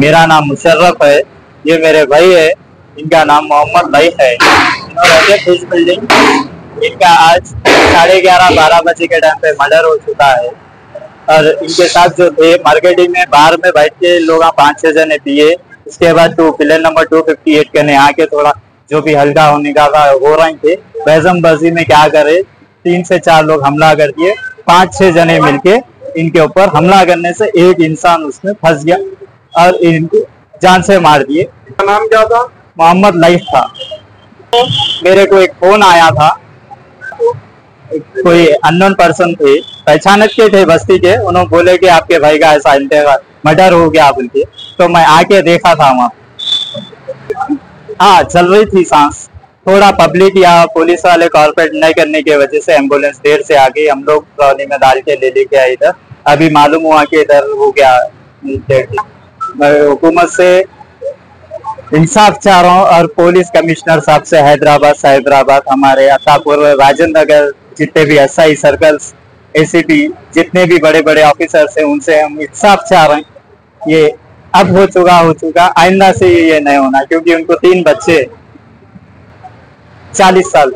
मेरा नाम मुशर्रफ है, ये मेरे भाई है, इनका नाम मोहम्मद भाई है। इनका आज साढ़े ग्यारह, बारह बजे के टाइम पे मर्डर हो चुका है। और इनके साथ जो थे मार्केटिंग में, बाहर में बैठ के लोग पाँच, छह जने पिए। उसके बाद to pillar number two fifty eight करने आके थोड़ा जो भी हल्का होने का हो रहे थे। बैजम बजी में क्या करे, तीन से चार लोग हमला कर दिए। पाँच, छह जने मिलके इनके ऊपर हमला करने से एक इंसान उसमें फंस गया। और इनको जान से मार दिए। नाम क्या था? मोहम्मद लईफ था। मेरे को एक फ़ोन आया था। कोई अननोन पर्सन थे पहचानक के थे बस्ती के। उन्होंने बोले कि आपके भाई का ऐसा इंतज़ार मर्डर हो गया बोल तो मैं आके देखा था वहाँ। हाँ चल रही थी सांस। थोड़ा पब्लिक या पुलिस वाले कॉर्पोरेट नहीं करने की वजह से एंबुलेंस देर से आ गई। हम लोग कॉलोनी में डाल के ले लेके आए इधर। अभी मालूम हुआ कि इधर हो गया मैं हुकूमत से इंसाफ चाह रहा हूँ और पुलिस कमिश्नर साहब से हैदराबाद साइबराबाद हमारे अतापुर राजेंद्र नगर जितने भी एस आई सर्कल्स एसीपी जितने भी बड़े बड़े ऑफिसर्स हैं, उनसे हम इंसाफ चाह रहे हैं। ये अब हो चुका हो चुका, आइंदा से ये नहीं होना, क्योंकि उनको तीन बच्चे, चालीस साल।